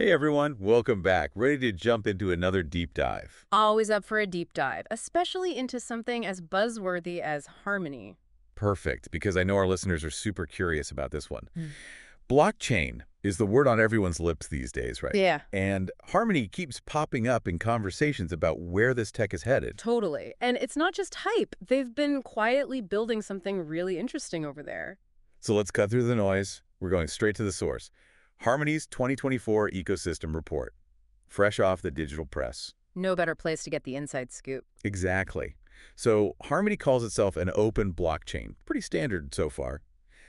Hey everyone, welcome back. Ready to jump into another deep dive. Always up for a deep dive, especially into something as buzzworthy as harmony. Perfect, because I know our listeners are super curious about this one. Hmm. Blockchain is the word on everyone's lips these days, right? Yeah, And Harmony keeps popping up in conversations about where this tech is headed. totally. And it's not just hype. They've been quietly building something really interesting over there. So let's cut through the noise. We're going straight to the source. Harmony's 2024 Ecosystem Report. Fresh off the digital press. No better place to get the inside scoop. Exactly. So Harmony calls itself an open blockchain. Pretty standard so far.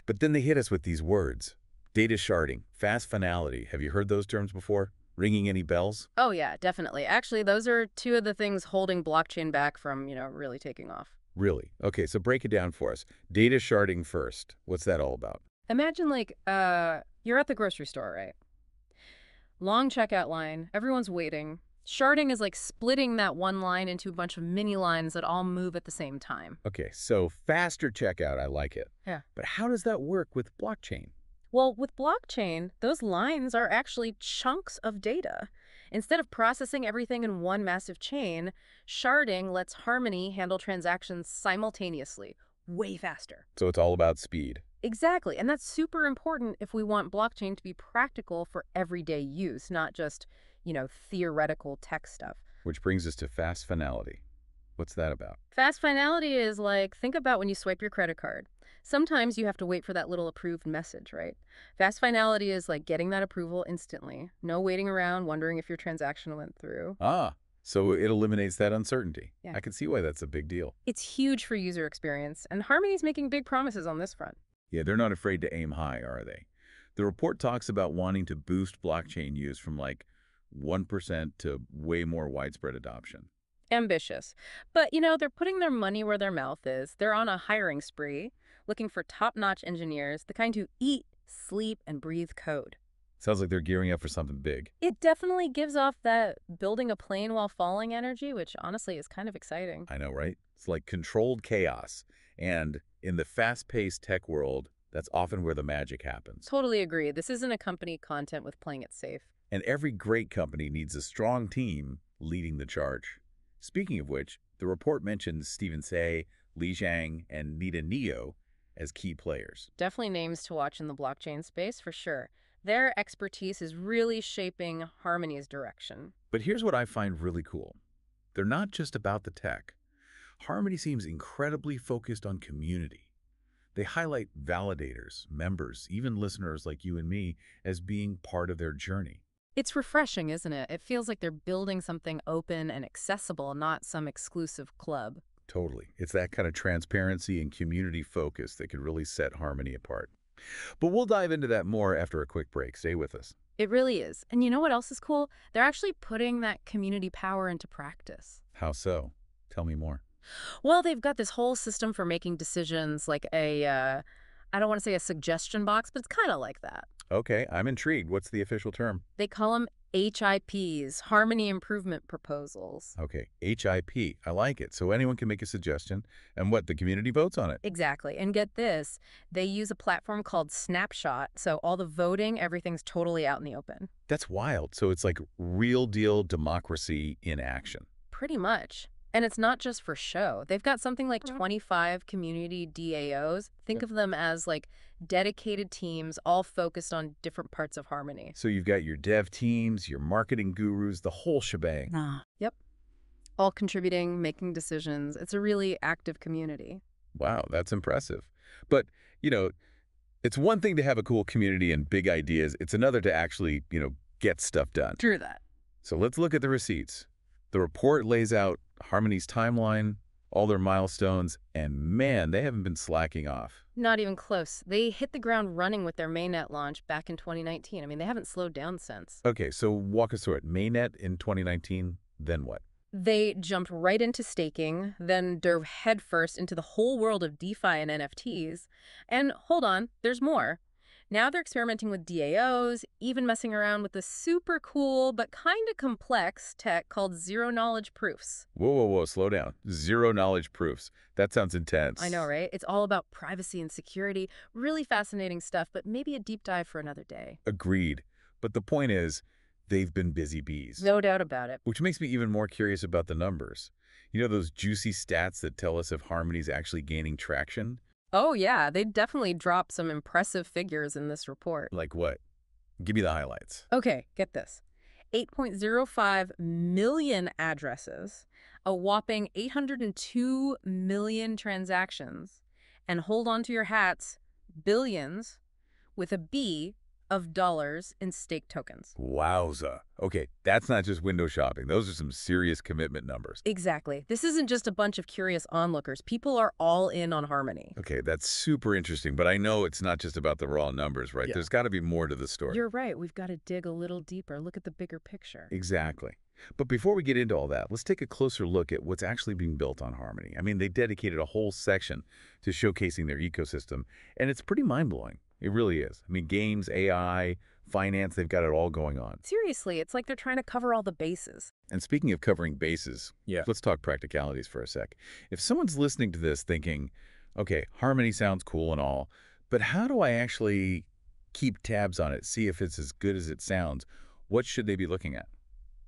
But then they hit us with these words. Data sharding, fast finality. Have you heard those terms before? Ringing any bells? Oh yeah, definitely. Actually, those are two of the things holding blockchain back from, you know, really taking off. Really? Okay, so break it down for us. Data sharding first. What's that all about? Imagine like uh you're at the grocery store, right? Long checkout line, everyone's waiting. Sharding is like splitting that one line into a bunch of mini lines that all move at the same time. Okay, so faster checkout, I like it. Yeah. But how does that work with blockchain? Well, with blockchain, those lines are actually chunks of data. Instead of processing everything in one massive chain, sharding lets Harmony handle transactions simultaneously, way faster. So it's all about speed. Exactly, and that's super important if we want blockchain to be practical for everyday use, not just, you know, theoretical tech stuff. Which brings us to fast finality. What's that about? Fast finality is like, think about when you swipe your credit card. Sometimes you have to wait for that little approved message, right? Fast finality is like getting that approval instantly. No waiting around wondering if your transaction went through. Ah, so it eliminates that uncertainty. Yeah. I can see why that's a big deal. It's huge for user experience, and Harmony's making big promises on this front. Yeah, they're not afraid to aim high, are they? The report talks about wanting to boost blockchain use from like 1% to way more widespread adoption. Ambitious. But, you know, they're putting their money where their mouth is. They're on a hiring spree, looking for top-notch engineers, the kind who eat, sleep, and breathe code. Sounds like they're gearing up for something big. It definitely gives off that building a plane while falling energy, which honestly is kind of exciting. I know, right? It's like controlled chaos. And in the fast-paced tech world, that's often where the magic happens. Totally agree. This isn't a company content with playing it safe. And every great company needs a strong team leading the charge. Speaking of which, the report mentions Stephen Tse, Li Zhang, and Nita Neo as key players. Definitely names to watch in the blockchain space for sure. Their expertise is really shaping Harmony's direction. But here's what I find really cool. They're not just about the tech. Harmony seems incredibly focused on community. They highlight validators, members, even listeners like you and me as being part of their journey. It's refreshing, isn't it? It feels like they're building something open and accessible, not some exclusive club. Totally. It's that kind of transparency and community focus that could really set Harmony apart. But we'll dive into that more after a quick break. Stay with us. It really is. And you know what else is cool? They're actually putting that community power into practice. How so? Tell me more. Well, they've got this whole system for making decisions like a, uh, I don't want to say a suggestion box, but it's kind of like that. Okay, I'm intrigued. What's the official term? They call them HIPs, Harmony Improvement Proposals. Okay, HIP. I like it. So anyone can make a suggestion, and what, the community votes on it? Exactly. And get this, they use a platform called Snapshot, so all the voting, everything's totally out in the open. That's wild. So it's like real deal democracy in action. Pretty much. And it's not just for show. They've got something like uh-huh. 25 community DAOs. Think of them as like dedicated teams all focused on different parts of Harmony. So you've got your dev teams, your marketing gurus, the whole shebang. Yep. All contributing, making decisions. It's a really active community. Wow, that's impressive. But, you know, it's one thing to have a cool community and big ideas. It's another to actually, you know, get stuff done. True that. So let's look at the receipts. The report lays out Harmony's timeline, all their milestones, and man, they haven't been slacking off. Not even close. They hit the ground running with their mainnet launch back in 2019. I mean, they haven't slowed down since. Okay, so walk us through it. Mainnet in 2019, then what? They jumped right into staking, then dove headfirst into the whole world of DeFi and NFTs. And hold on, there's more. Now they're experimenting with DAOs, even messing around with the super cool but kind of complex tech called zero knowledge proofs. Whoa, whoa, whoa, slow down. Zero knowledge proofs. That sounds intense. I know, right? It's all about privacy and security. Really fascinating stuff, but maybe a deep dive for another day. Agreed. But the point is, they've been busy bees. No doubt about it. Which makes me even more curious about the numbers. You know those juicy stats that tell us if Harmony's actually gaining traction? Oh, yeah, they definitely dropped some impressive figures in this report. Like what? Give me the highlights. Okay, get this. 8.05 million addresses, a whopping 802 million transactions, and hold on to your hats, billions, with a B of dollars in stake tokens. Wowza. Okay, that's not just window shopping. Those are some serious commitment numbers. Exactly. This isn't just a bunch of curious onlookers. People are all in on Harmony. Okay, that's super interesting, but I know it's not just about the raw numbers, right? Yeah. There's got to be more to the story. You're right. We've got to dig a little deeper. Look at the bigger picture. Exactly. But before we get into all that, let's take a closer look at what's actually being built on Harmony. I mean, they dedicated a whole section to showcasing their ecosystem, and it's pretty mind-blowing. It really is. I mean, games, AI, finance, they've got it all going on. Seriously, it's like they're trying to cover all the bases. And speaking of covering bases, Yeah. let's talk practicalities for a sec. If someone's listening to this thinking, okay, Harmony sounds cool and all, but how do I actually keep tabs on it, see if it's as good as it sounds? What should they be looking at?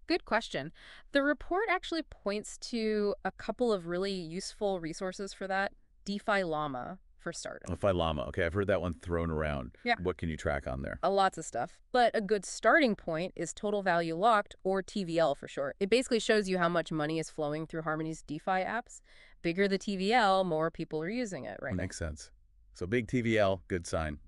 Good question. The report actually points to a couple of really useful resources for that. DeFi Llama, for starters. Fi Llama. Okay, I've heard that one thrown around. Yeah. What can you track on there? Uh, lots of stuff. But a good starting point is Total Value Locked, or TVL for short. It basically shows you how much money is flowing through Harmony's DeFi apps. Bigger the TVL, more people are using it right now. Makes sense. So big TVL, good sign.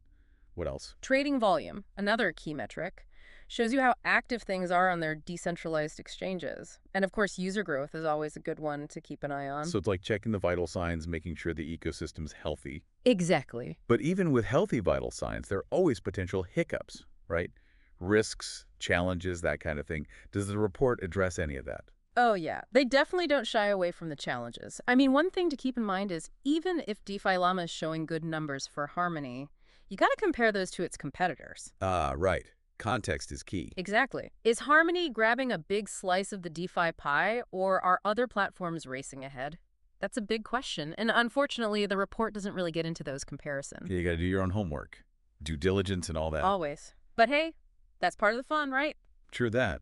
What else? Trading volume, another key metric, shows you how active things are on their decentralized exchanges. And of course, user growth is always a good one to keep an eye on. So it's like checking the vital signs, making sure the ecosystem's healthy. exactly. But even with healthy vital signs, there are always potential hiccups, right? Risks, challenges, that kind of thing. Does the report address any of that? Oh, yeah. They definitely don't shy away from the challenges. I mean, one thing to keep in mind is even if DeFi Llama is showing good numbers for Harmony, you got to compare those to its competitors. Ah, right. Context is key. Exactly. Is Harmony grabbing a big slice of the DeFi pie, or are other platforms racing ahead? That's a big question, and unfortunately, the report doesn't really get into those comparisons. You got to do your own homework, due diligence and all that. Always. But hey, that's part of the fun, right? True that.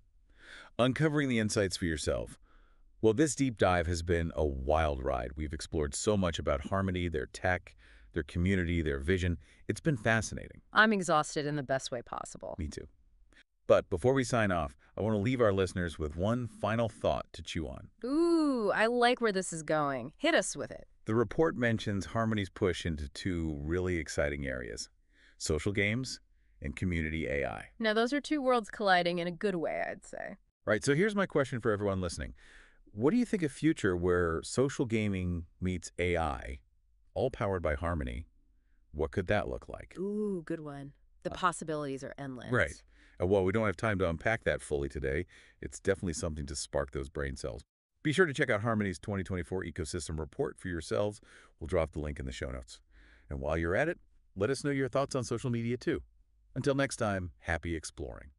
Uncovering the insights for yourself. Well, this deep dive has been a wild ride. We've explored so much about Harmony, their tech, their community, their vision. It's been fascinating. I'm exhausted in the best way possible. Me too. But before we sign off, I want to leave our listeners with one final thought to chew on. Ooh, I like where this is going. Hit us with it. The report mentions Harmony's push into two really exciting areas, social games and community AI. Now, those are two worlds colliding in a good way, I'd say. Right, so here's my question for everyone listening. What do you think a future where social gaming meets AI, all powered by Harmony, what could that look like? Ooh, good one. The possibilities are endless. Right. Uh, while we don't have time to unpack that fully today, it's definitely something to spark those brain cells. Be sure to check out Harmony's 2024 Ecosystem Report for yourselves. We'll drop the link in the show notes. And while you're at it, let us know your thoughts on social media too. Until next time, happy exploring.